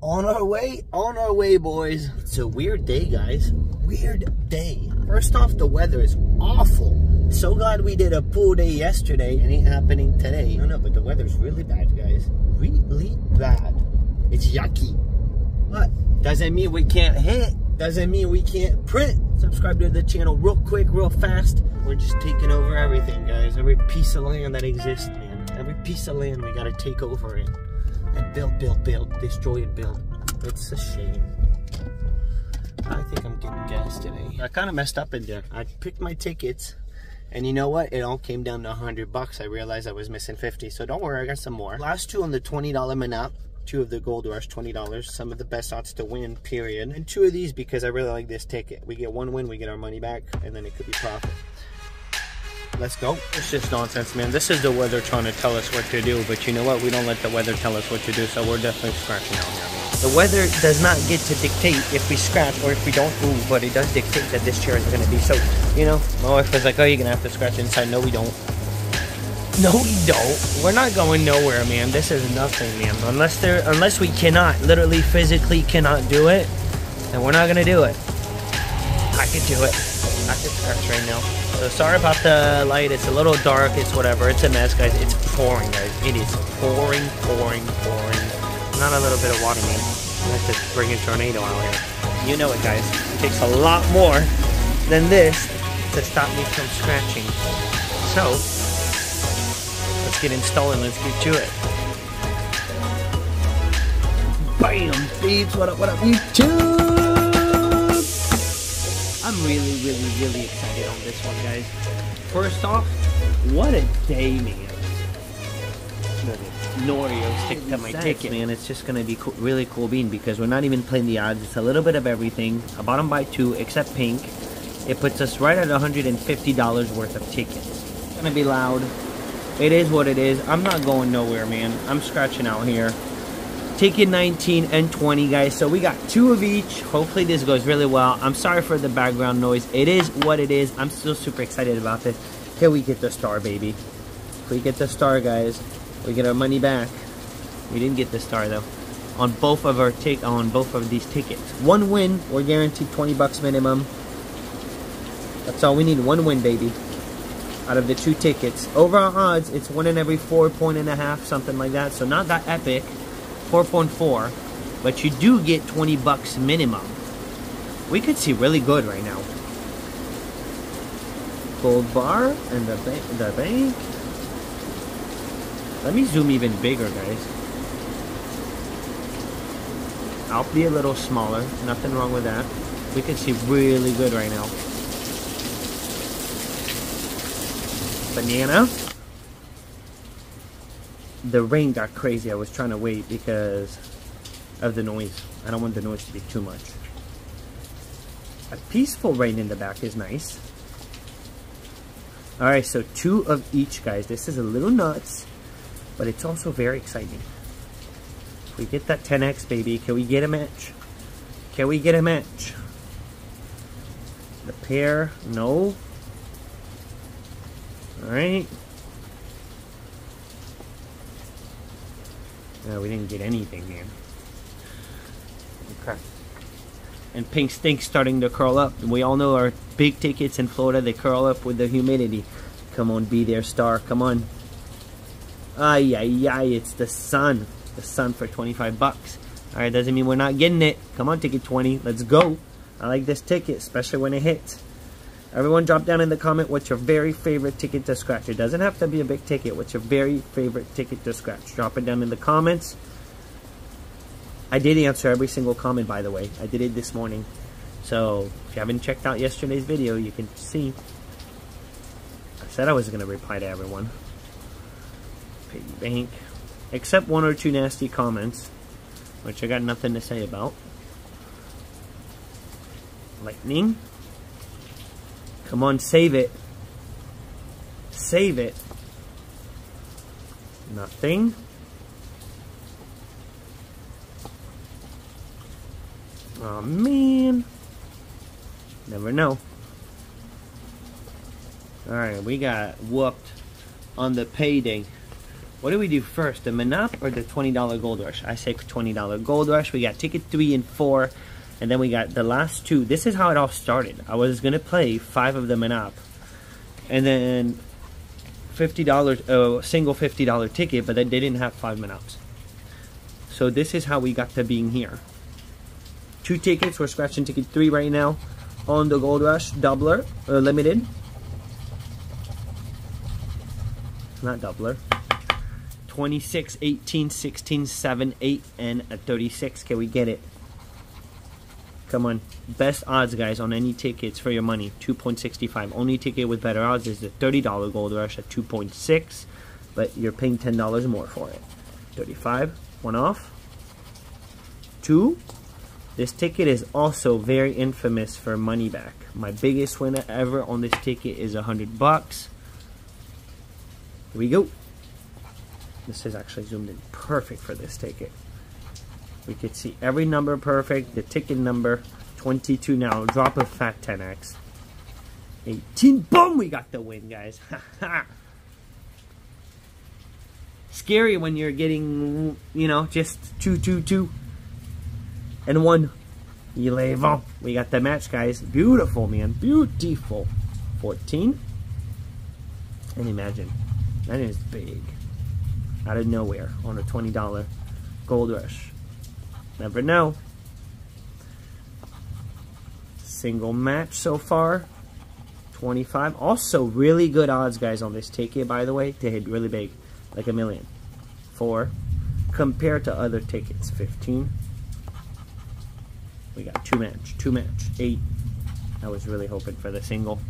On our way, on our way, boys. It's a weird day, guys. Weird day. First off, the weather is awful. So glad we did a pool day yesterday. It ain't happening today. No, no, but the weather's really bad, guys. Really bad. It's yucky. But doesn't mean we can't hit. Doesn't mean we can't print. Subscribe to the channel real quick, real fast. We're just taking over everything, guys. Every piece of land that exists, man. Every piece of land, we gotta take over it and build, build, build, destroy and build. It's a shame. I think I'm getting gas today. I kind of messed up in there. I picked my tickets, and you know what? It all came down to 100 bucks. I realized I was missing 50, so don't worry, I got some more. Last two on the $20 Manap, two of the Gold Rush, $20. Some of the best odds to win, period. And two of these because I really like this ticket. We get one win, we get our money back, and then it could be profit. Let's go. It's just nonsense, man. This is the weather trying to tell us what to do, but you know what? We don't let the weather tell us what to do, so we're definitely scratching out here. The weather does not get to dictate if we scratch or if we don't move, but it does dictate that this chair is going to be. So, you know, my wife was like, oh, you're going to have to scratch inside. No, we don't. No, we don't. We're not going nowhere, man. This is nothing, man. Unless there, unless we cannot, literally, physically cannot do it, then we're not going to do it. I could do it. I could scratch right now. So sorry about the light. It's a little dark. It's whatever. It's a mess, guys. It's pouring, guys. It is pouring, pouring, pouring. Not a little bit of water, man. Have to bring a tornado out here. You know it, guys. It takes a lot more than this to stop me from scratching. So, let's get installed and let's get to it. Bam, thieves. What up, what up, YouTube? Really, really, really excited on this one, guys. First off, what a day, man. Norio stick to my ticket, man. It's just gonna be co really cool bean because we're not even playing the odds. It's a little bit of everything. A bottom by two, except pink. It puts us right at $150 worth of tickets. It's gonna be loud. It is what it is. I'm not going nowhere, man. I'm scratching out here ticket 19 and 20 guys. So we got two of each. Hopefully this goes really well. I'm sorry for the background noise. It is what it is. I'm still super excited about this. Can we get the star baby. If we get the star guys. We get our money back. We didn't get the star though. On both of our take on both of these tickets. One win. We're guaranteed 20 bucks minimum. That's all we need. One win baby. Out of the two tickets. Overall odds it's one in every four point and a half something like that. So not that epic 4.4, but you do get 20 bucks minimum. We could see really good right now. Gold bar and the, ba the bank. Let me zoom even bigger, guys. I'll be a little smaller. Nothing wrong with that. We can see really good right now. Banana the rain got crazy. I was trying to wait because of the noise. I don't want the noise to be too much. A peaceful rain in the back is nice. Alright, so two of each, guys. This is a little nuts, but it's also very exciting. If we get that 10x, baby, can we get a match? Can we get a match? The pair, no. Alright. No, we didn't get anything, man. Okay. And pink stink's starting to curl up. We all know our big tickets in Florida, they curl up with the humidity. Come on, be there, star. Come on. Ay, ay, ay, it's the sun. The sun for 25 bucks. Alright, doesn't mean we're not getting it. Come on, ticket 20. Let's go. I like this ticket, especially when it hits. Everyone drop down in the comment what's your very favorite ticket to scratch. It doesn't have to be a big ticket. What's your very favorite ticket to scratch? Drop it down in the comments. I did answer every single comment, by the way. I did it this morning. So, if you haven't checked out yesterday's video, you can see. I said I was going to reply to everyone. Piggy bank. Except one or two nasty comments, which I got nothing to say about. Lightning. Come on, save it. Save it. Nothing. Oh man. Never know. Alright, we got whooped on the payday. What do we do first, the Manap or the $20 Gold Rush? I say $20 Gold Rush. We got ticket three and four, and then we got the last two. This is how it all started. I was going to play five of the Manap, and then $50, uh, single $50 ticket, but they didn't have five Manaps. So this is how we got to being here. Two tickets, we're scratching ticket three right now on the Gold Rush Doubler, uh, limited. Not Doubler. 26, 18, 16, 7, 8, and a 36. Can we get it? Come on. Best odds, guys, on any tickets for your money. 2.65. Only ticket with better odds is the $30 Gold Rush at 2.6, but you're paying $10 more for it. 35. One off. Two. This ticket is also very infamous for money back. My biggest winner ever on this ticket is 100 bucks. Here we go. This is actually zoomed in perfect for this ticket. We could see every number perfect. The ticket number 22 now. Drop a fat 10x. 18. Boom! We got the win, guys. Scary when you're getting, you know, just two, two, two, and one. Eleven. We got the match, guys. Beautiful, man. Beautiful. 14. And imagine, that is big out of nowhere on a $20 gold rush. Never know. Single match so far. 25. Also, really good odds, guys, on this ticket, by the way, to hit really big, like a million. 4. Compared to other tickets, 15. We got two match, two match, 8. I was really hoping for the single.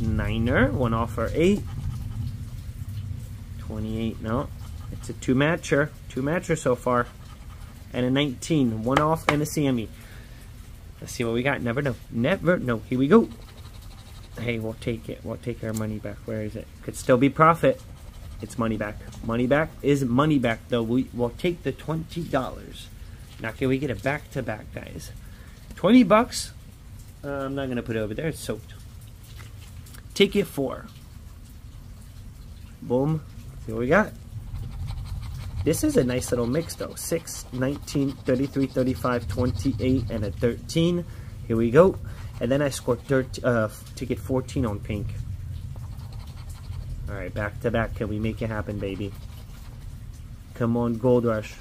Niner, one off for 8. 28, no. It's a two matcher, two matcher so far. And a 19, one off and a CME. Let's see what we got. Never know. Never know. Here we go. Hey, we'll take it. We'll take our money back. Where is it? Could still be profit. It's money back. Money back is money back, though. We will take the $20. Now, can we get it back to back, guys? 20 bucks. Uh, I'm not going to put it over there. It's soaked. Ticket four. Boom. See what we got. This is a nice little mix though. 6, 19, 33, 35, 28, and a 13. Here we go. And then I scored 13, uh, ticket 14 on pink. Alright, back to back. Can we make it happen, baby? Come on, Gold Rush.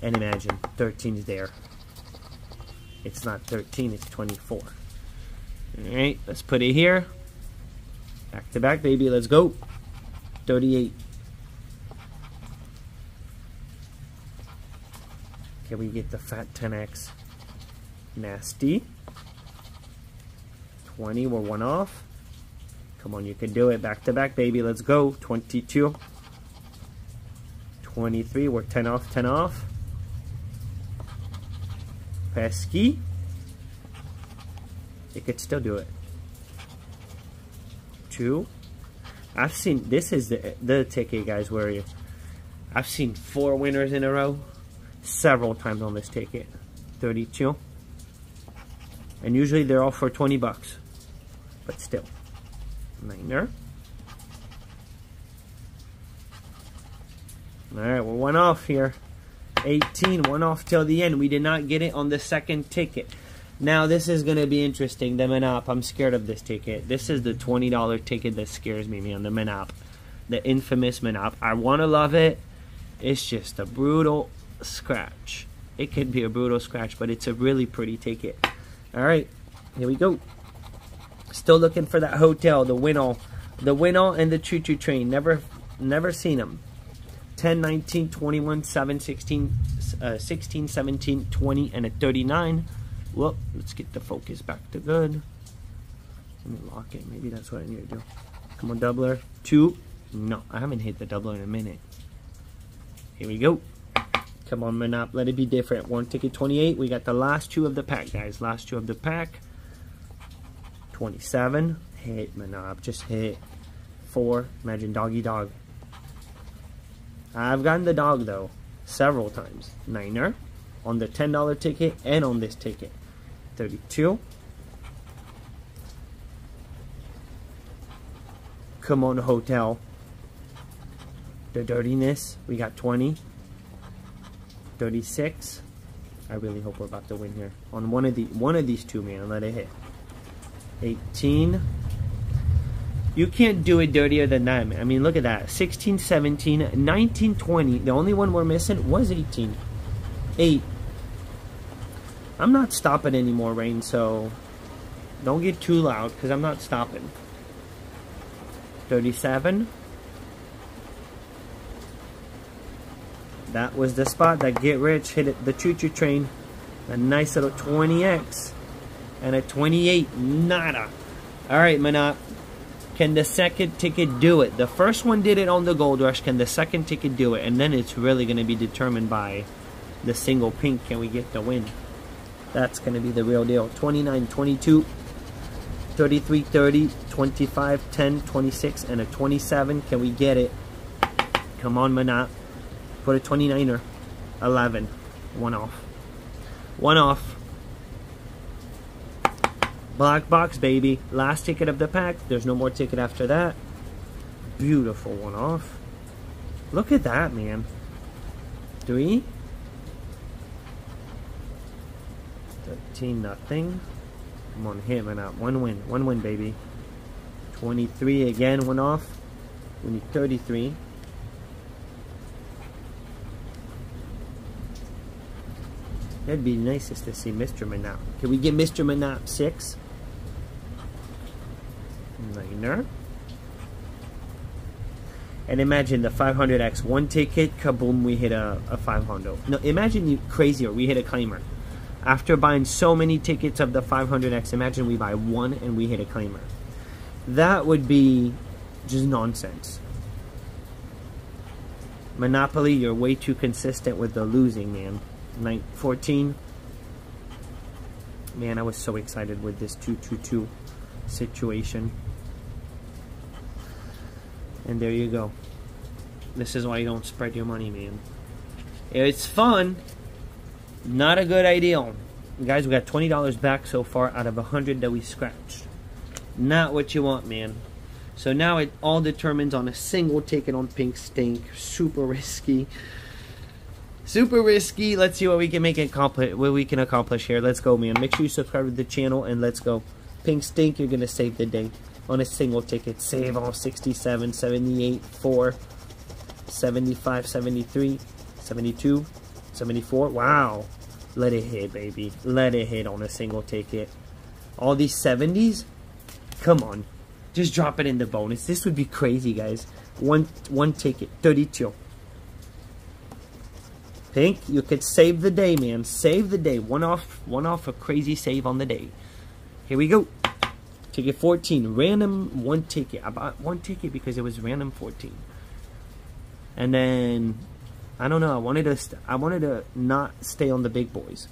And imagine, 13 is there. It's not 13, it's 24. Alright, let's put it here. Back to back, baby. Let's go. 38. Can we get the fat 10x? Nasty. 20, we're one off. Come on, you can do it. Back to back, baby. Let's go. 22. 23, we're 10 off, 10 off. Pesky. You could still do it. Two. I've seen this is the the ticket, guys. Where you? I've seen four winners in a row, several times on this ticket. 32, and usually they're all for 20 bucks, but still, niner. All right, we're one off here. 18, one off till the end. We did not get it on the second ticket. Now this is going to be interesting. The Manop. I'm scared of this ticket. This is the $20 ticket that scares me, man. The Manop. The infamous Manop. I want to love it. It's just a brutal scratch. It can be a brutal scratch, but it's a really pretty ticket. All right, here we go. Still looking for that hotel, the Winall. The Winall and the Choo Choo Train. Never never seen them. 10, 19, 21, 7, 16, uh, 16, 17, 20, and a 39. Well, let's get the focus back to good. Let me lock it. Maybe that's what I need to do. Come on, doubler. Two. No, I haven't hit the doubler in a minute. Here we go. Come on, Manop. Let it be different. One ticket 28. We got the last two of the pack, guys. Last two of the pack. 27. Hit, Manop. Just hit. Four. Imagine doggy dog. I've gotten the dog, though, several times. Niner on the $10 ticket and on this ticket. 32. Come on, hotel. the dirtiness. We got 20. 36. I really hope we're about to win here. On one of the one of these two, man. Let it hit. 18. You can't do it dirtier than that. Man. I mean, look at that. 16, 17, 19, 20. The only one we're missing was 18. 8. I'm not stopping anymore, Rain, so don't get too loud because I'm not stopping. 37. That was the spot that Get Rich hit it, the choo-choo train. A nice little 20X. And a 28. Nada. Alright, Manat. Can the second ticket do it? The first one did it on the Gold Rush. Can the second ticket do it? And then it's really going to be determined by the single pink. Can we get the win? That's going to be the real deal. 29, 22, 33, 30, 25, 10, 26, and a 27. Can we get it? Come on, Manat. Put a 29er. 11. One off. One off. Black box, baby. Last ticket of the pack. There's no more ticket after that. Beautiful one off. Look at that, man. Three. 13 nothing. Come on, hit, man out. One win. One win, baby. 23 again, one off. We need 33. That'd be nicest to see Mr. Manap. Can we get Mr. Manap 6? Niner. And imagine the 500X one ticket, kaboom, we hit a, a 500. No, imagine you crazier, we hit a claimer. After buying so many tickets of the 500X, imagine we buy one and we hit a claimer. That would be just nonsense. Monopoly, you're way too consistent with the losing, man. 14. Man, I was so excited with this 222 situation. And there you go. This is why you don't spread your money, man. It's fun. Not a good idea. Guys, we got $20 back so far out of 100 that we scratched. Not what you want, man. So now it all determines on a single ticket on Pink Stink. Super risky. Super risky. Let's see what we can make it accomplish. What we can accomplish here. Let's go, man. Make sure you subscribe to the channel and let's go. Pink Stink, you're gonna save the day on a single ticket. Save all 67, 78, 4, 75, 73, 72, 74. Wow. Let it hit, baby. Let it hit on a single ticket. All these 70s? Come on. Just drop it in the bonus. This would be crazy, guys. One one ticket, 32. Pink, you could save the day, man. Save the day. One off, one off a crazy save on the day. Here we go. Ticket 14, random one ticket. I bought one ticket because it was random 14. And then, I don't know. I wanted to, I wanted to not stay on the big boys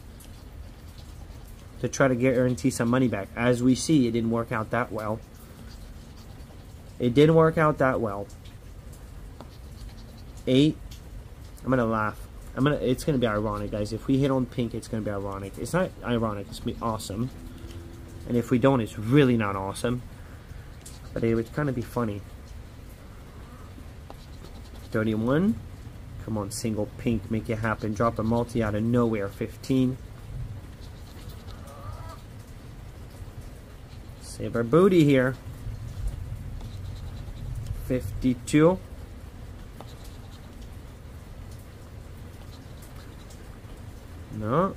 to try to guarantee some money back. As we see, it didn't work out that well. It didn't work out that well. Eight. I'm gonna laugh. I'm gonna. It's gonna be ironic, guys. If we hit on pink, it's gonna be ironic. It's not ironic. It's gonna be awesome. And if we don't, it's really not awesome. But it would kind of be funny. 31. Come on, single pink, make it happen. Drop a multi out of nowhere. 15. Save our booty here. 52. No.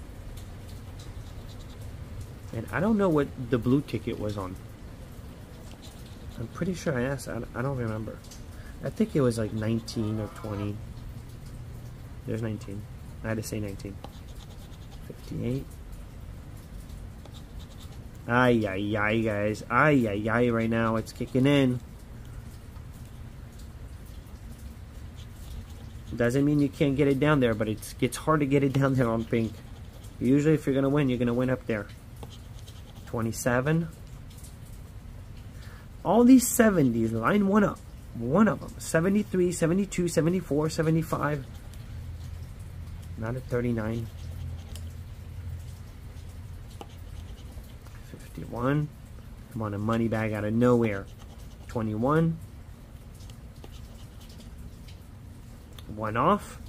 And I don't know what the blue ticket was on. I'm pretty sure I asked. I, I don't remember. I think it was like 19 or 20. There's 19. I had to say 19. 58. Ay, ay, ay, guys. Ay, ay, ay, right now. It's kicking in. Doesn't mean you can't get it down there, but it's, gets hard to get it down there on pink. Usually if you're going to win, you're going to win up there. 27. All these 70s, line one up. One of them. 73, 72, 74, 75. Not at 39. 51. Come on, a money bag out of nowhere. 21. One off.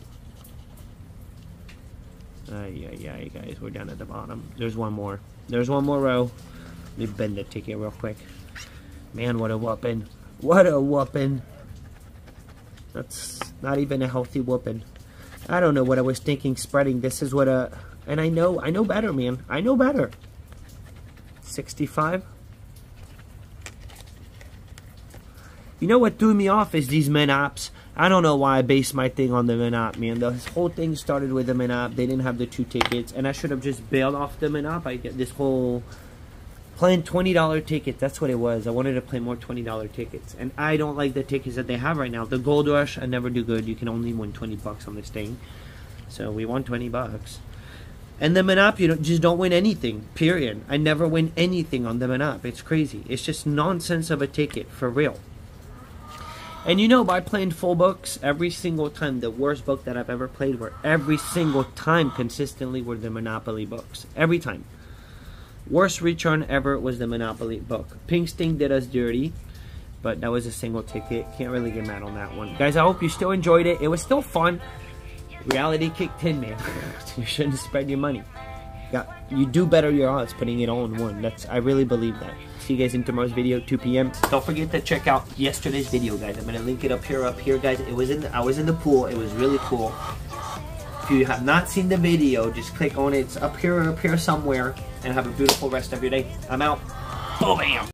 Ay, ay, guys, we're down at the bottom. There's one more. There's one more row. Let me bend the ticket real quick. Man, what a whooping. What a whooping. That's not even a healthy whooping. I don't know what I was thinking spreading. This is what a... And I know, I know better, man. I know better. 65. You know what threw me off is these Menops. I don't know why I based my thing on the Menop, man. The whole thing started with the Menop. They didn't have the two tickets, and I should have just bailed off the Menop. I get this whole playing $20 tickets. That's what it was. I wanted to play more $20 tickets, and I don't like the tickets that they have right now. The Gold Rush, I never do good. You can only win 20 bucks on this thing. So we won 20 bucks. And the Menop, you don't, just don't win anything, period. I never win anything on the Menop. It's crazy. It's just nonsense of a ticket, for real. And you know, by playing full books every single time, the worst book that I've ever played were every single time consistently were the Monopoly books. Every time. Worst return ever was the Monopoly book. Pink Stink did us dirty, but that was a single ticket. Can't really get mad on that one. Guys, I hope you still enjoyed it. It was still fun. Reality kicked in, man. you shouldn't spread your money. Yeah, you do better your odds putting it all in one. That's I really believe that. See you guys in tomorrow's video, 2 p.m. Don't forget to check out yesterday's video, guys. I'm gonna link it up here, up here, guys. It was in the, I was in the pool. It was really cool. If you have not seen the video, just click on it. It's up here, up here somewhere, and have a beautiful rest of your day. I'm out. Oh, bam.